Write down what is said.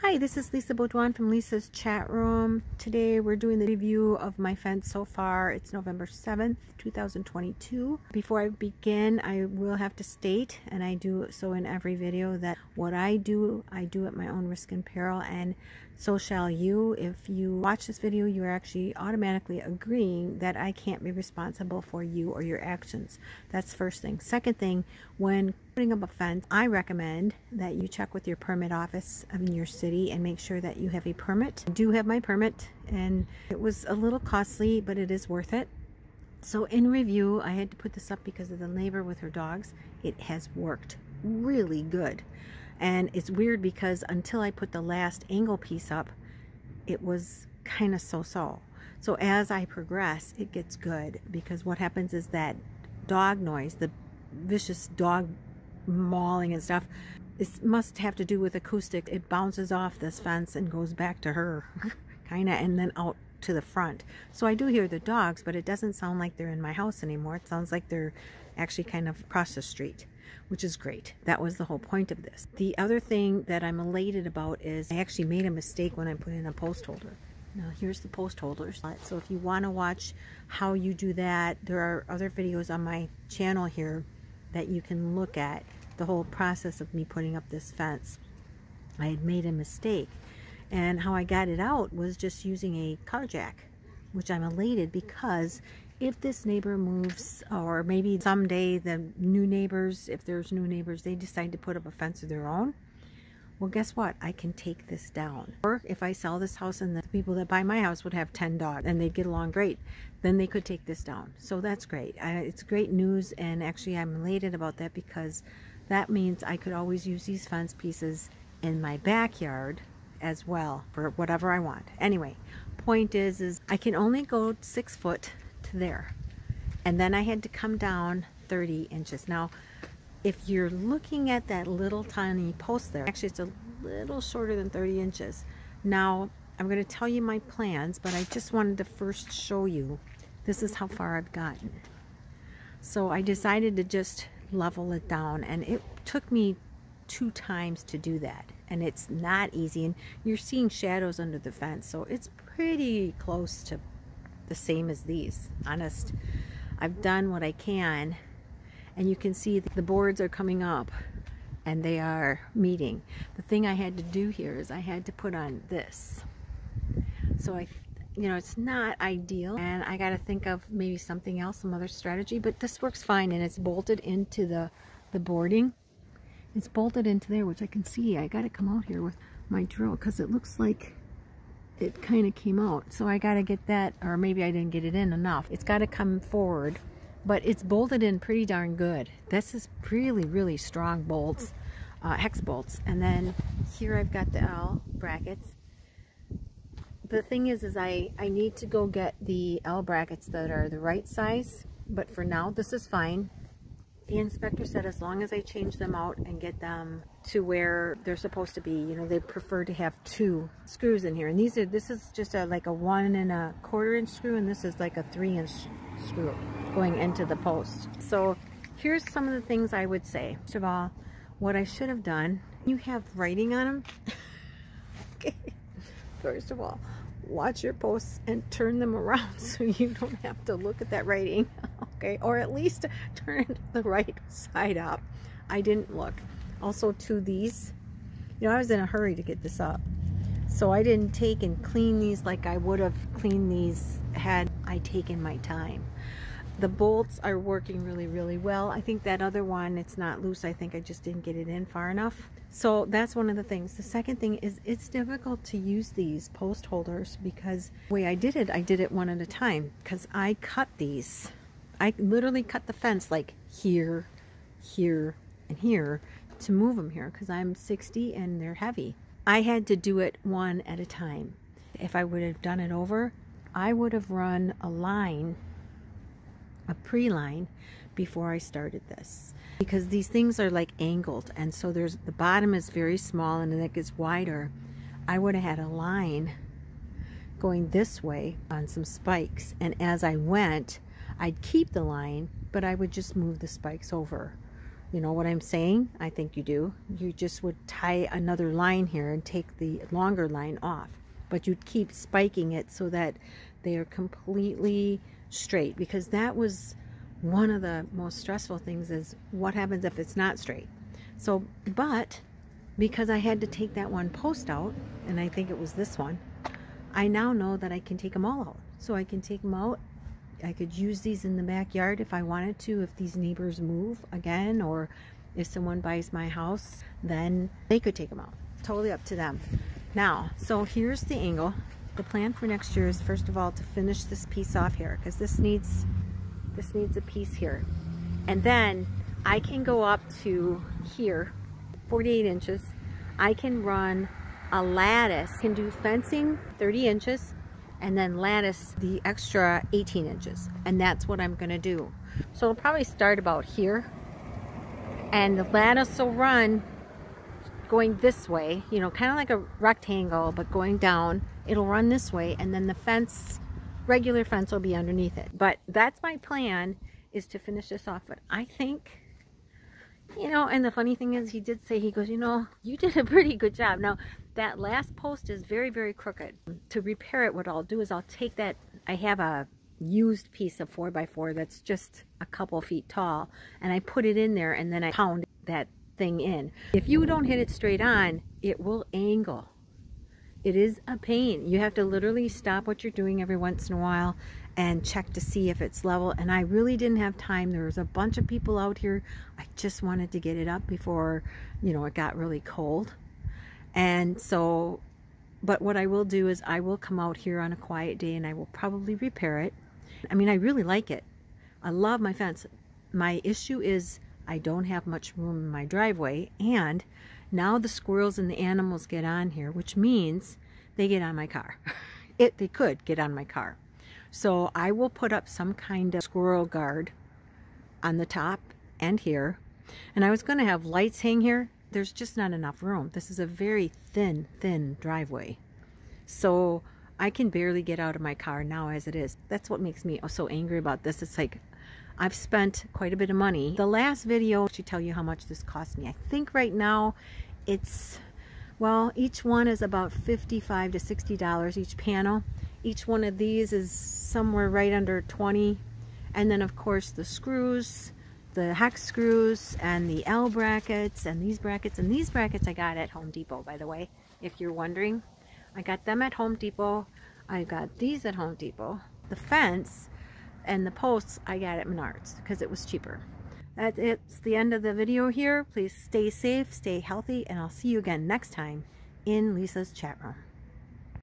Hi, this is Lisa Beaudoin from Lisa's Chat Room. Today we're doing the review of my fence so far. It's November 7th, 2022. Before I begin, I will have to state, and I do so in every video, that what I do, I do at my own risk and peril, and so shall you. If you watch this video, you are actually automatically agreeing that I can't be responsible for you or your actions. That's first thing. Second thing, when putting up a fence, I recommend that you check with your permit office in your city and make sure that you have a permit. I do have my permit and it was a little costly, but it is worth it. So in review, I had to put this up because of the neighbor with her dogs. It has worked really good. And it's weird because until I put the last angle piece up, it was kind of so-so. So as I progress, it gets good because what happens is that dog noise, the vicious dog mauling and stuff, This must have to do with acoustics. It bounces off this fence and goes back to her, kind of, and then out to the front. So I do hear the dogs, but it doesn't sound like they're in my house anymore. It sounds like they're actually kind of across the street which is great. That was the whole point of this. The other thing that I'm elated about is I actually made a mistake when I put in a post holder. Now here's the post holders. So if you want to watch how you do that, there are other videos on my channel here that you can look at the whole process of me putting up this fence. I had made a mistake and how I got it out was just using a car jack which I'm elated because if this neighbor moves or maybe someday the new neighbors if there's new neighbors they decide to put up a fence of their own well guess what? I can take this down. Or if I sell this house and the people that buy my house would have 10 dogs and they'd get along great then they could take this down. So that's great. I, it's great news and actually I'm elated about that because that means I could always use these fence pieces in my backyard as well for whatever I want anyway point is is I can only go six foot to there. And then I had to come down 30 inches. Now, if you're looking at that little tiny post there, actually it's a little shorter than 30 inches. Now, I'm going to tell you my plans, but I just wanted to first show you this is how far I've gotten. So I decided to just level it down and it took me two times to do that and it's not easy and you're seeing shadows under the fence so it's pretty close to the same as these, honest. I've done what I can and you can see the boards are coming up and they are meeting. The thing I had to do here is I had to put on this. So I, you know, it's not ideal and I got to think of maybe something else, some other strategy, but this works fine and it's bolted into the, the boarding. It's bolted into there, which I can see. I got to come out here with my drill because it looks like it kind of came out. So I got to get that, or maybe I didn't get it in enough. It's got to come forward, but it's bolted in pretty darn good. This is really, really strong bolts, uh, hex bolts. And then here I've got the L brackets. The thing is, is I, I need to go get the L brackets that are the right size, but for now, this is fine the inspector said as long as I change them out and get them to where they're supposed to be, you know, they prefer to have two screws in here. And these are, this is just a, like a one and a quarter inch screw and this is like a three inch screw going into the post. So here's some of the things I would say. First of all, what I should have done, you have writing on them. okay. First of all, watch your posts and turn them around so you don't have to look at that writing okay or at least turn the right side up I didn't look also to these you know I was in a hurry to get this up so I didn't take and clean these like I would have cleaned these had I taken my time the bolts are working really, really well. I think that other one, it's not loose. I think I just didn't get it in far enough. So that's one of the things. The second thing is it's difficult to use these post holders because the way I did it, I did it one at a time because I cut these. I literally cut the fence like here, here, and here to move them here because I'm 60 and they're heavy. I had to do it one at a time. If I would have done it over, I would have run a line a pre-line before I started this because these things are like angled and so there's the bottom is very small and then it gets wider I would have had a line going this way on some spikes and as I went I'd keep the line but I would just move the spikes over You know what I'm saying? I think you do. You just would tie another line here and take the longer line off. But you'd keep spiking it so that they are completely straight because that was one of the most stressful things is what happens if it's not straight. So, but because I had to take that one post out, and I think it was this one, I now know that I can take them all out. So I can take them out I could use these in the backyard if I wanted to, if these neighbors move again, or if someone buys my house, then they could take them out. Totally up to them. Now, so here's the angle. The plan for next year is first of all to finish this piece off here because this needs this needs a piece here. And then I can go up to here, 48 inches. I can run a lattice, can do fencing 30 inches, and then lattice the extra 18 inches. And that's what I'm gonna do. So I'll probably start about here. And the lattice will run going this way you know kind of like a rectangle but going down. It'll run this way and then the fence regular fence will be underneath it. But that's my plan is to finish this off. But I think you know and the funny thing is he did say he goes you know you did a pretty good job. Now that last post is very very crooked. To repair it what I'll do is I'll take that I have a used piece of 4x4 that's just a couple feet tall and I put it in there and then I pound that thing in. If you don't hit it straight on it will angle it is a pain. You have to literally stop what you're doing every once in a while and check to see if it's level. And I really didn't have time. There was a bunch of people out here. I just wanted to get it up before you know it got really cold. And so but what I will do is I will come out here on a quiet day and I will probably repair it. I mean I really like it. I love my fence. My issue is I don't have much room in my driveway and now the squirrels and the animals get on here which means they get on my car it they could get on my car so I will put up some kind of squirrel guard on the top and here. And I was going to have lights hang here. There's just not enough room. This is a very thin, thin driveway. So I can barely get out of my car now as it is. That's what makes me so angry about this. It's like I've spent quite a bit of money. The last video should tell you how much this cost me. I think right now it's, well, each one is about 55 to $60 each panel. Each one of these is somewhere right under 20. And then of course the screws, the hex screws and the L brackets and these brackets. And these brackets I got at Home Depot, by the way, if you're wondering. I got them at Home Depot. I got these at Home Depot. The fence and the posts I got at Menards because it was cheaper. That's it's the end of the video here. Please stay safe, stay healthy, and I'll see you again next time in Lisa's chat room.